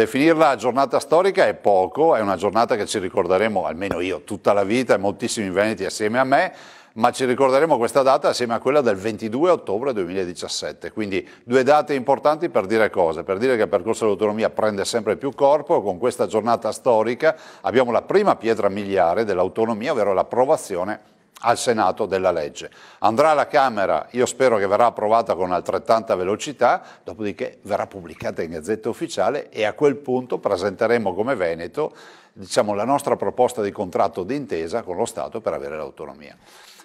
Definirla giornata storica è poco, è una giornata che ci ricorderemo, almeno io, tutta la vita e moltissimi veneti assieme a me, ma ci ricorderemo questa data assieme a quella del 22 ottobre 2017, quindi due date importanti per dire cose, per dire che il percorso dell'autonomia prende sempre più corpo, con questa giornata storica abbiamo la prima pietra miliare dell'autonomia, ovvero l'approvazione al Senato della legge. Andrà alla Camera, io spero che verrà approvata con altrettanta velocità, dopodiché verrà pubblicata in Gazzetta Ufficiale e a quel punto presenteremo come Veneto diciamo, la nostra proposta di contratto d'intesa con lo Stato per avere l'autonomia.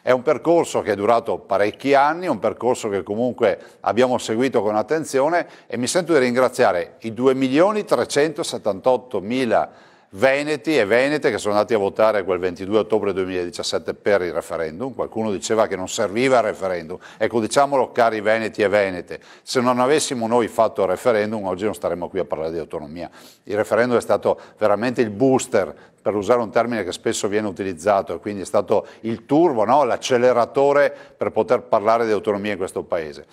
È un percorso che è durato parecchi anni, un percorso che comunque abbiamo seguito con attenzione e mi sento di ringraziare i 2.378.000 veneti e venete che sono andati a votare quel 22 ottobre 2017 per il referendum, qualcuno diceva che non serviva il referendum, ecco diciamolo cari veneti e venete, se non avessimo noi fatto il referendum oggi non staremmo qui a parlare di autonomia, il referendum è stato veramente il booster per usare un termine che spesso viene utilizzato, e quindi è stato il turbo, no? l'acceleratore per poter parlare di autonomia in questo Paese.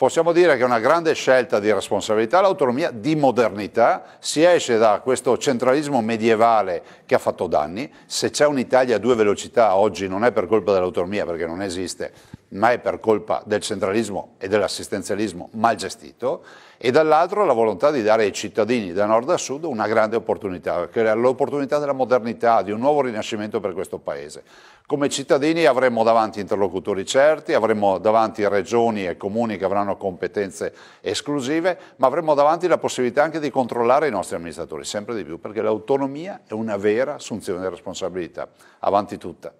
Possiamo dire che è una grande scelta di responsabilità, l'autonomia di modernità, si esce da questo centralismo medievale che ha fatto danni, se c'è un'Italia a due velocità oggi non è per colpa dell'autonomia perché non esiste, ma è per colpa del centralismo e dell'assistenzialismo mal gestito, e dall'altro la volontà di dare ai cittadini da nord a sud una grande opportunità, che è l'opportunità della modernità, di un nuovo rinascimento per questo Paese. Come cittadini avremo davanti interlocutori certi, avremo davanti regioni e comuni che avranno competenze esclusive, ma avremo davanti la possibilità anche di controllare i nostri amministratori, sempre di più, perché l'autonomia è una vera assunzione di responsabilità. Avanti tutta.